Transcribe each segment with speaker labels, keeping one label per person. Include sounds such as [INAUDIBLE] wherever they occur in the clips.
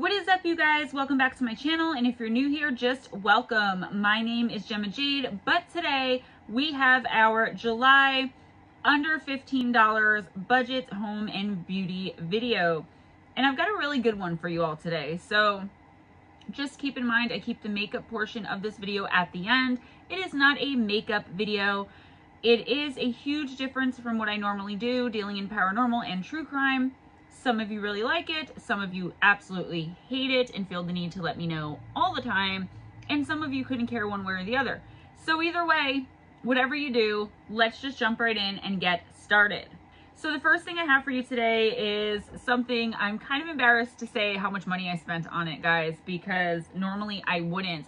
Speaker 1: What is up, you guys? Welcome back to my channel. And if you're new here, just welcome. My name is Gemma Jade, but today we have our July under $15 budget home and beauty video. And I've got a really good one for you all today. So just keep in mind, I keep the makeup portion of this video at the end. It is not a makeup video. It is a huge difference from what I normally do, dealing in paranormal and true crime. Some of you really like it, some of you absolutely hate it and feel the need to let me know all the time, and some of you couldn't care one way or the other. So either way, whatever you do, let's just jump right in and get started. So the first thing I have for you today is something I'm kind of embarrassed to say how much money I spent on it, guys, because normally I wouldn't.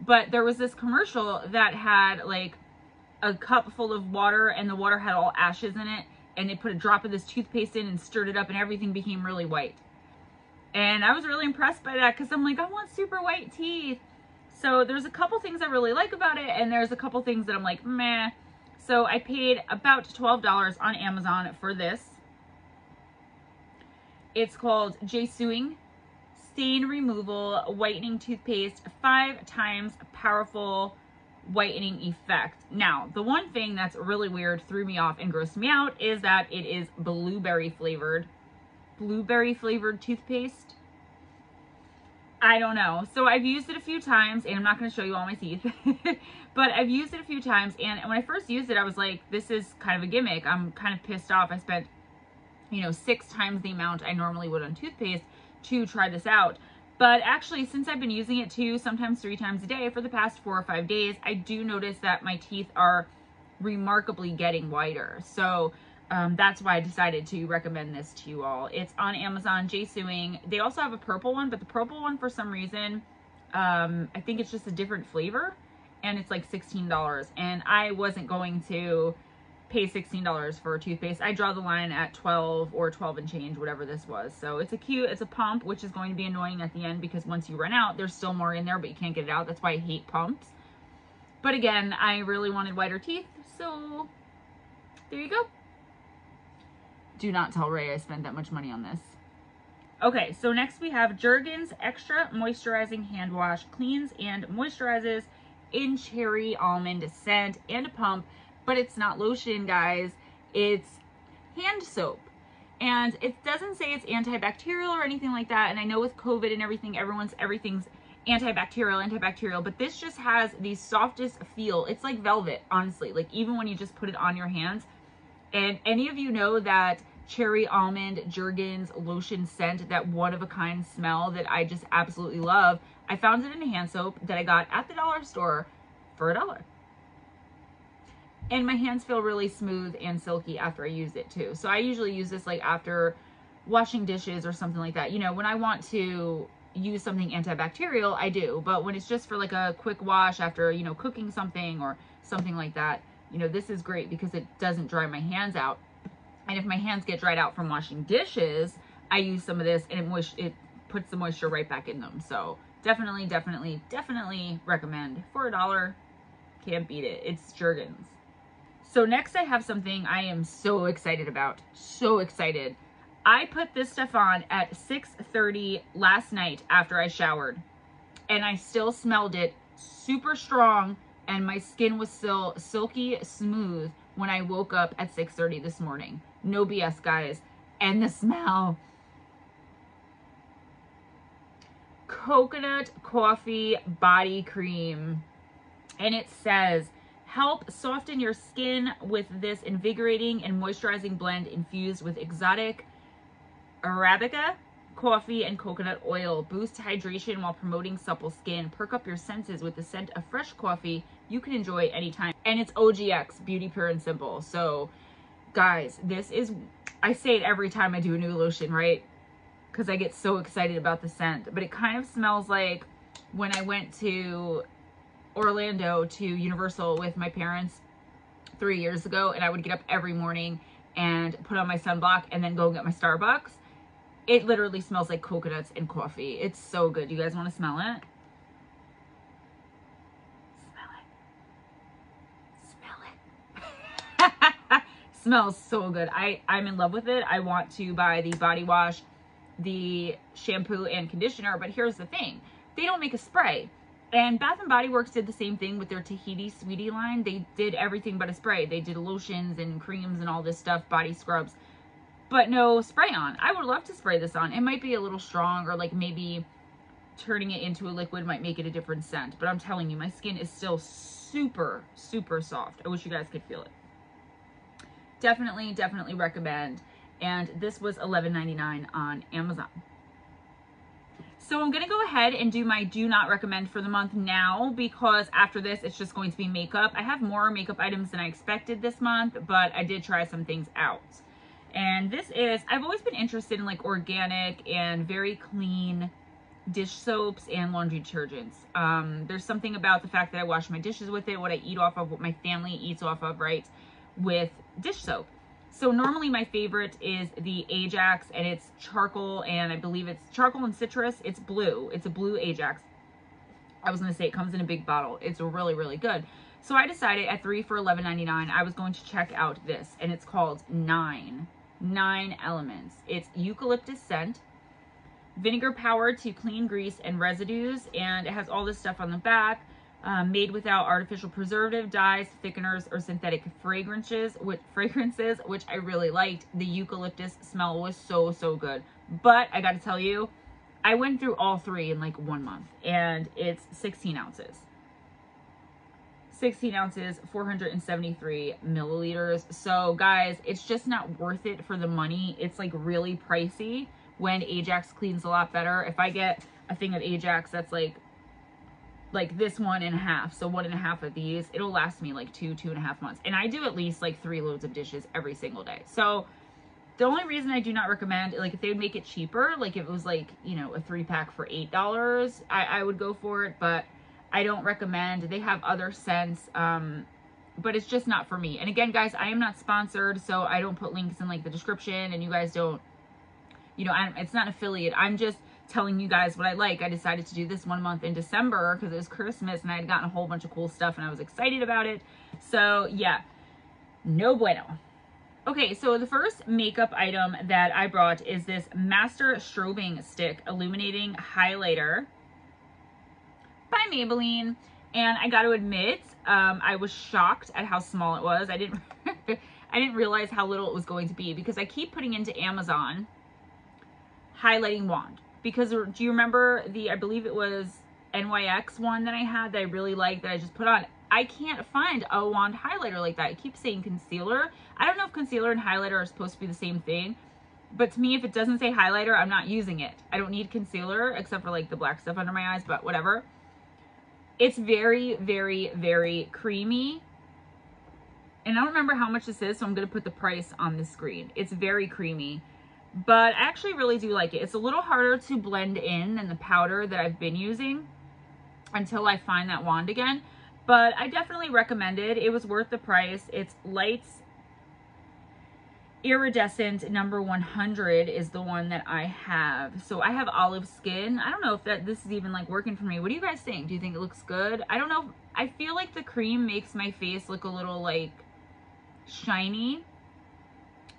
Speaker 1: But there was this commercial that had like a cup full of water and the water had all ashes in it and they put a drop of this toothpaste in and stirred it up and everything became really white. And I was really impressed by that because I'm like, I want super white teeth. So there's a couple things I really like about it and there's a couple things that I'm like, meh. So I paid about $12 on Amazon for this. It's called JSewing Stain Removal Whitening Toothpaste, five times powerful whitening effect. Now, the one thing that's really weird, threw me off and grossed me out is that it is blueberry flavored. Blueberry flavored toothpaste. I don't know. So I've used it a few times and I'm not going to show you all my teeth, [LAUGHS] but I've used it a few times. And when I first used it, I was like, this is kind of a gimmick. I'm kind of pissed off. I spent, you know, six times the amount I normally would on toothpaste to try this out. But actually, since I've been using it two, sometimes three times a day for the past four or five days, I do notice that my teeth are remarkably getting whiter. So um, that's why I decided to recommend this to you all. It's on Amazon, JSewing. They also have a purple one, but the purple one, for some reason, um, I think it's just a different flavor, and it's like $16. And I wasn't going to pay $16 for a toothpaste. I draw the line at 12 or 12 and change, whatever this was. So it's a cute, it's a pump, which is going to be annoying at the end because once you run out, there's still more in there, but you can't get it out. That's why I hate pumps. But again, I really wanted whiter teeth, so there you go. Do not tell Ray I spent that much money on this. Okay, so next we have Jergens Extra Moisturizing Hand Wash. Cleans and moisturizes in cherry almond scent and a pump but it's not lotion, guys. It's hand soap. And it doesn't say it's antibacterial or anything like that. And I know with COVID and everything, everyone's everything's antibacterial, antibacterial, but this just has the softest feel. It's like velvet, honestly. Like even when you just put it on your hands. And any of you know that cherry almond Jergens lotion scent, that one of a kind smell that I just absolutely love. I found it in a hand soap that I got at the dollar store for a dollar and my hands feel really smooth and silky after I use it too. So I usually use this like after washing dishes or something like that. You know, when I want to use something antibacterial, I do. But when it's just for like a quick wash after, you know, cooking something or something like that, you know, this is great because it doesn't dry my hands out. And if my hands get dried out from washing dishes, I use some of this and it, moist it puts the moisture right back in them. So definitely, definitely, definitely recommend. For a dollar, can't beat it. It's Jergens. So next I have something I am so excited about. So excited. I put this stuff on at 6.30 last night after I showered. And I still smelled it super strong and my skin was still silky smooth when I woke up at 6.30 this morning. No BS, guys. And the smell. Coconut coffee body cream. And it says Help soften your skin with this invigorating and moisturizing blend infused with exotic Arabica, coffee, and coconut oil. Boost hydration while promoting supple skin. Perk up your senses with the scent of fresh coffee you can enjoy anytime. And it's OGX, beauty pure and simple. So guys, this is, I say it every time I do a new lotion, right? Because I get so excited about the scent. But it kind of smells like when I went to Orlando to Universal with my parents three years ago and I would get up every morning and put on my sunblock and then go get my Starbucks. It literally smells like coconuts and coffee. It's so good. You guys want to smell it? Smell it. Smell it. [LAUGHS] smells so good. I, I'm in love with it. I want to buy the body wash the shampoo and conditioner. But here's the thing. They don't make a spray. And Bath and Body Works did the same thing with their Tahiti Sweetie line. They did everything but a spray. They did lotions and creams and all this stuff, body scrubs, but no spray on. I would love to spray this on. It might be a little strong or like maybe turning it into a liquid might make it a different scent. But I'm telling you, my skin is still super, super soft. I wish you guys could feel it. Definitely, definitely recommend. And this was $11.99 on Amazon. So I'm to go ahead and do my do not recommend for the month now because after this, it's just going to be makeup. I have more makeup items than I expected this month, but I did try some things out. And this is, I've always been interested in like organic and very clean dish soaps and laundry detergents. Um, there's something about the fact that I wash my dishes with it, what I eat off of, what my family eats off of, right, with dish soap. So normally my favorite is the Ajax and it's charcoal and I believe it's charcoal and citrus. It's blue. It's a blue Ajax. I was going to say it comes in a big bottle. It's really, really good. So I decided at three for $11.99, I was going to check out this and it's called Nine. Nine Elements. It's eucalyptus scent, vinegar power to clean grease and residues, and it has all this stuff on the back um, made without artificial preservative, dyes, thickeners, or synthetic fragrances, which, fragrances, which I really liked. The eucalyptus smell was so, so good. But I got to tell you, I went through all three in like one month, and it's 16 ounces. 16 ounces, 473 milliliters. So guys, it's just not worth it for the money. It's like really pricey when Ajax cleans a lot better. If I get a thing of Ajax that's like like this one and a half so one and a half of these it'll last me like two two and a half months. And i do at least like three loads of dishes every single day. So the only reason i do not recommend like if they would make it cheaper like if it was like you know a three pack for eight dollars I, I would go for it. But i don't recommend. They have other scents um but it's just not for me. And again guys i am not sponsored so i don't put links in like the description and you guys don't you know I'm, it's not affiliate. I'm just telling you guys what I like. I decided to do this one month in December because it was Christmas and I had gotten a whole bunch of cool stuff and I was excited about it. So yeah, no bueno. Okay, so the first makeup item that I brought is this Master Strobing Stick Illuminating Highlighter by Maybelline. And I got to admit, um, I was shocked at how small it was. I didn't, [LAUGHS] I didn't realize how little it was going to be because I keep putting into Amazon highlighting wand because do you remember the, I believe it was NYX one that I had that I really liked that I just put on. I can't find a wand highlighter like that. I keep saying concealer. I don't know if concealer and highlighter are supposed to be the same thing, but to me, if it doesn't say highlighter, I'm not using it. I don't need concealer except for like the black stuff under my eyes, but whatever. It's very, very, very creamy. And I don't remember how much this is, so I'm going to put the price on the screen. It's very creamy but I actually really do like it. It's a little harder to blend in than the powder that I've been using until I find that wand again. But I definitely recommend it. It was worth the price. It's Lights Iridescent number 100 is the one that I have. So I have olive skin. I don't know if that this is even like working for me. What do you guys think? Do you think it looks good? I don't know. I feel like the cream makes my face look a little like shiny.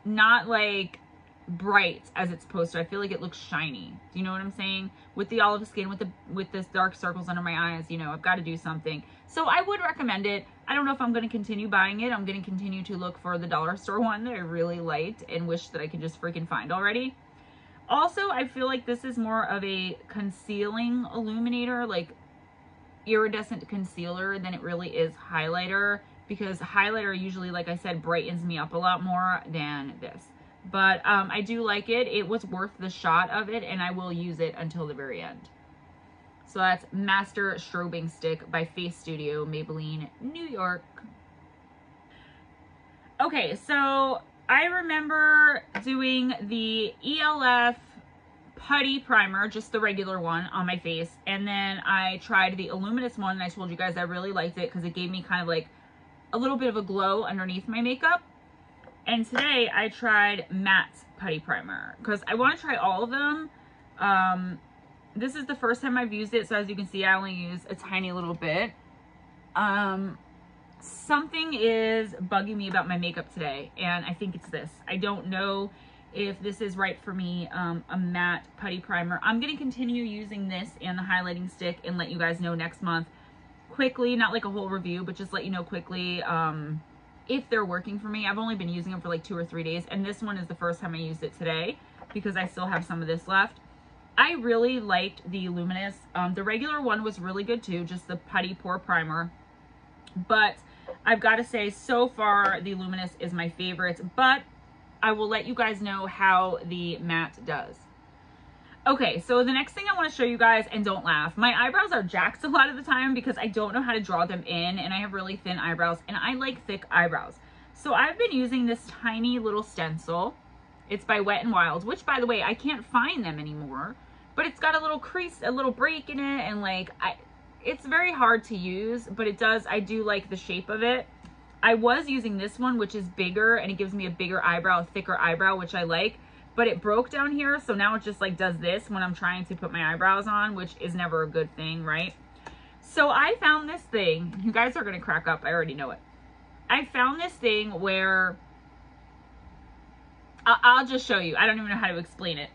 Speaker 1: Not like bright as it's supposed to. I feel like it looks shiny. Do you know what I'm saying? With the olive skin, with the with this dark circles under my eyes, you know, I've got to do something. So I would recommend it. I don't know if I'm going to continue buying it. I'm going to continue to look for the dollar store one that I really liked and wish that I could just freaking find already. Also, I feel like this is more of a concealing illuminator, like iridescent concealer than it really is highlighter because highlighter usually, like I said, brightens me up a lot more than this but um, I do like it. It was worth the shot of it, and I will use it until the very end. So that's Master Strobing Stick by Face Studio, Maybelline, New York. Okay, so I remember doing the ELF putty primer, just the regular one on my face. And then I tried the Illuminous one, and I told you guys I really liked it because it gave me kind of like a little bit of a glow underneath my makeup. And today I tried Matt's Putty Primer because I want to try all of them. Um, this is the first time I've used it. So as you can see, I only use a tiny little bit. Um, something is bugging me about my makeup today. And I think it's this. I don't know if this is right for me, um, a matte putty primer. I'm going to continue using this and the highlighting stick and let you guys know next month quickly, not like a whole review, but just let you know quickly um, if they're working for me. I've only been using them for like two or three days, and this one is the first time I used it today because I still have some of this left. I really liked the Luminous. Um, the regular one was really good too, just the Putty Pore Primer. But I've got to say, so far, the Luminous is my favorite, but I will let you guys know how the matte does. Okay, so the next thing I want to show you guys, and don't laugh, my eyebrows are jacked a lot of the time because I don't know how to draw them in, and I have really thin eyebrows, and I like thick eyebrows. So I've been using this tiny little stencil. It's by Wet n Wild, which, by the way, I can't find them anymore, but it's got a little crease, a little break in it, and like, I, it's very hard to use, but it does, I do like the shape of it. I was using this one, which is bigger, and it gives me a bigger eyebrow, a thicker eyebrow, which I like but it broke down here. So now it just like does this when I'm trying to put my eyebrows on, which is never a good thing, right? So I found this thing. You guys are going to crack up. I already know it. I found this thing where I'll just show you. I don't even know how to explain it.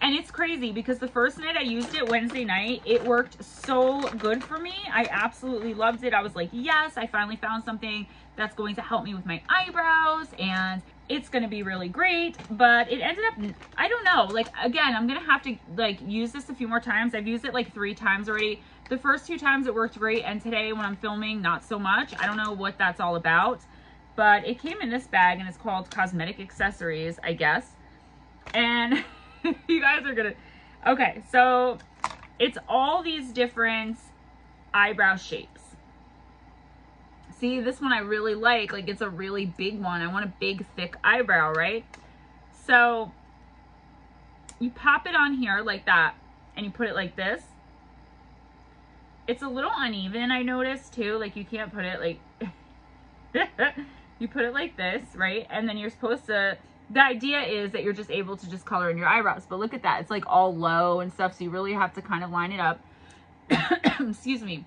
Speaker 1: And it's crazy because the first night I used it Wednesday night, it worked so good for me. I absolutely loved it. I was like, yes, I finally found something that's going to help me with my eyebrows and it's going to be really great, but it ended up, I don't know, like, again, I'm going to have to, like, use this a few more times. I've used it, like, three times already. The first two times it worked great, and today when I'm filming, not so much. I don't know what that's all about, but it came in this bag, and it's called Cosmetic Accessories, I guess. And [LAUGHS] you guys are going to, okay, so it's all these different eyebrow shapes. See, this one I really like. Like, it's a really big one. I want a big, thick eyebrow, right? So, you pop it on here like that, and you put it like this. It's a little uneven, I noticed, too. Like, you can't put it like... [LAUGHS] you put it like this, right? And then you're supposed to... The idea is that you're just able to just color in your eyebrows. But look at that. It's, like, all low and stuff, so you really have to kind of line it up. [COUGHS] Excuse me.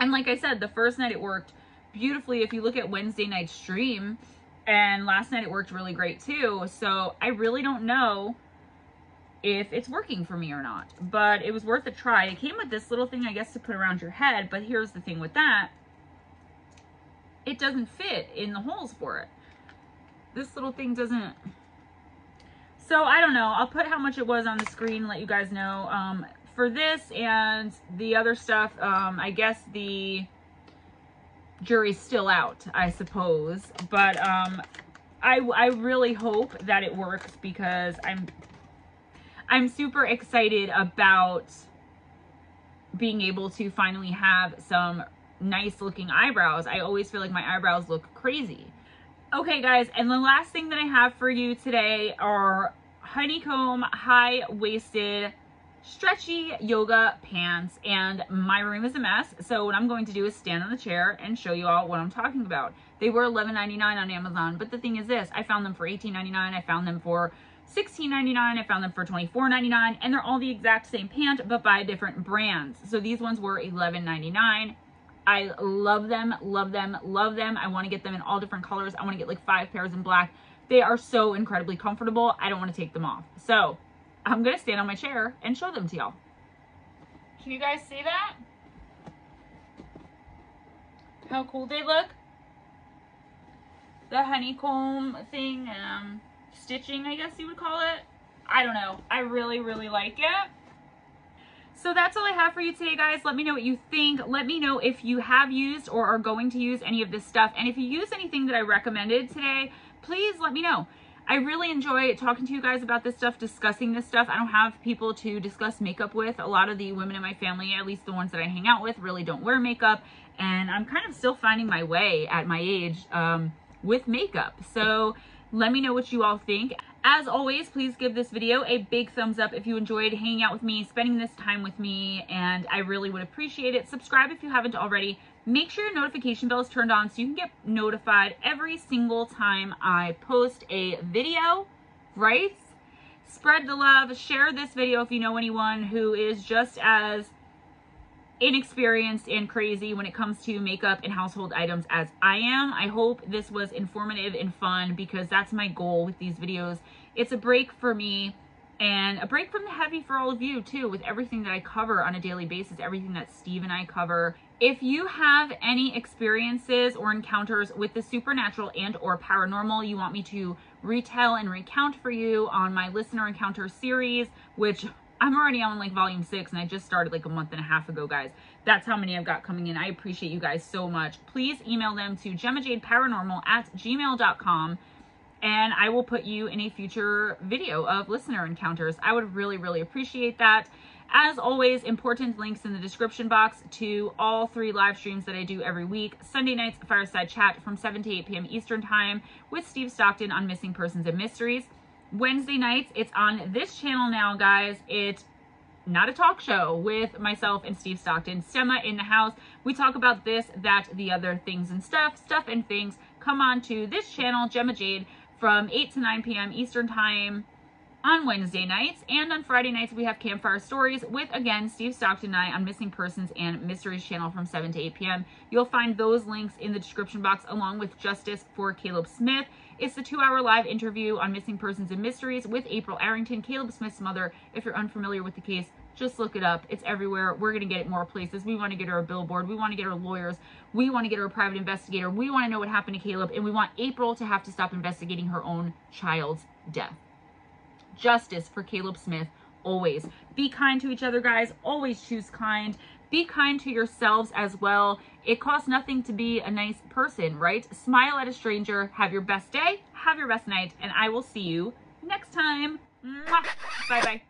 Speaker 1: And like I said, the first night it worked beautifully if you look at Wednesday night's stream. And last night it worked really great too. So I really don't know if it's working for me or not. But it was worth a try. It came with this little thing, I guess, to put around your head. But here's the thing with that. It doesn't fit in the holes for it. This little thing doesn't... So I don't know. I'll put how much it was on the screen, let you guys know. Um, for this and the other stuff, um, I guess the jury's still out, I suppose. But um, I, I really hope that it works because I'm I'm super excited about being able to finally have some nice looking eyebrows. I always feel like my eyebrows look crazy. Okay guys, and the last thing that I have for you today are honeycomb high-waisted stretchy yoga pants and my room is a mess. So what I'm going to do is stand on the chair and show you all what I'm talking about. They were $11.99 on Amazon, but the thing is this, I found them for $18.99. I found them for $16.99. I found them for $24.99 and they're all the exact same pant, but by different brands. So these ones were $11.99. I love them, love them, love them. I want to get them in all different colors. I want to get like five pairs in black. They are so incredibly comfortable. I don't want to take them off. So I'm to stand on my chair and show them to y'all. Can you guys see that? How cool they look? The honeycomb thing, um, stitching, I guess you would call it. I don't know. I really, really like it. So that's all I have for you today, guys. Let me know what you think. Let me know if you have used or are going to use any of this stuff. And if you use anything that I recommended today, please let me know. I really enjoy talking to you guys about this stuff, discussing this stuff. I don't have people to discuss makeup with. A lot of the women in my family, at least the ones that I hang out with, really don't wear makeup. And I'm kind of still finding my way at my age um, with makeup. So let me know what you all think. As always, please give this video a big thumbs up if you enjoyed hanging out with me, spending this time with me, and I really would appreciate it. Subscribe if you haven't already. Make sure your notification bell is turned on so you can get notified every single time I post a video, right? Spread the love. Share this video if you know anyone who is just as inexperienced and crazy when it comes to makeup and household items as I am. I hope this was informative and fun because that's my goal with these videos It's a break for me and a break from the heavy for all of you too with everything that I cover on a daily basis, everything that Steve and I cover. If you have any experiences or encounters with the supernatural and or paranormal you want me to retell and recount for you on my listener encounter series, which I'm already on like volume six and I just started like a month and a half ago, guys. That's how many I've got coming in. I appreciate you guys so much. Please email them to gemmajadeParanormal at gmail.com and I will put you in a future video of listener encounters. I would really, really appreciate that. As always, important links in the description box to all three live streams that I do every week. Sunday nights, Fireside Chat from 7 to 8 p.m. Eastern Time with Steve Stockton on Missing Persons and Mysteries. Wednesday nights, it's on this channel now, guys. It's not a talk show with myself and Steve Stockton. STEMMA in the house. We talk about this, that, the other things and stuff, stuff and things. Come on to this channel, Gemma Jade, from 8 to 9 p.m. Eastern Time on Wednesday nights. And on Friday nights, we have Campfire Stories with, again, Steve Stockton and I on Missing Persons and Mysteries channel from 7 to 8 p.m. You'll find those links in the description box along with Justice for Caleb Smith. It's the two-hour live interview on Missing Persons and Mysteries with April Arrington, Caleb Smith's mother. If you're unfamiliar with the case, just look it up. It's everywhere. We're going to get it more places. We want to get her a billboard. We want to get her lawyers. We want to get her a private investigator. We want to know what happened to Caleb. And we want April to have to stop investigating her own child's death. Justice for Caleb Smith, always. Be kind to each other, guys. Always choose kind. Be kind to yourselves as well. It costs nothing to be a nice person, right? Smile at a stranger. Have your best day. Have your best night. And I will see you next time. Bye bye.